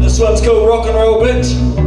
This one's called Rock and Roll Bitch.